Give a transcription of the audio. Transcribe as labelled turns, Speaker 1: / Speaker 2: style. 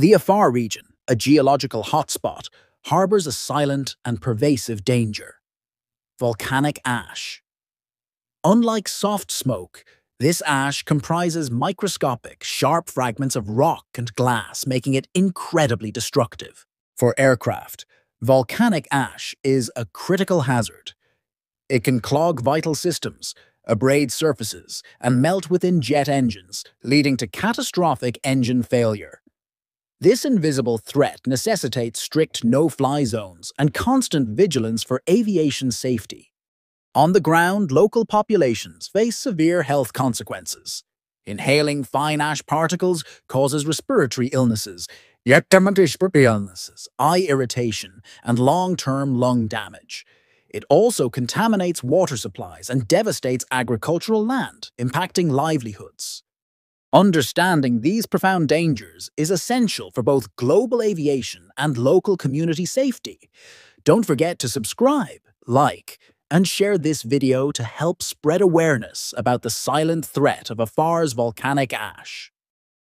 Speaker 1: The Afar region, a geological hotspot, harbors a silent and pervasive danger. Volcanic ash. Unlike soft smoke, this ash comprises microscopic, sharp fragments of rock and glass, making it incredibly destructive. For aircraft, volcanic ash is a critical hazard. It can clog vital systems, abrade surfaces, and melt within jet engines, leading to catastrophic engine failure. This invisible threat necessitates strict no-fly zones and constant vigilance for aviation safety. On the ground, local populations face severe health consequences. Inhaling fine ash particles causes respiratory illnesses, illnesses, eye irritation, and long-term lung damage. It also contaminates water supplies and devastates agricultural land, impacting livelihoods. Understanding these profound dangers is essential for both global aviation and local community safety. Don't forget to subscribe, like, and share this video to help spread awareness about the silent threat of Afar's volcanic ash.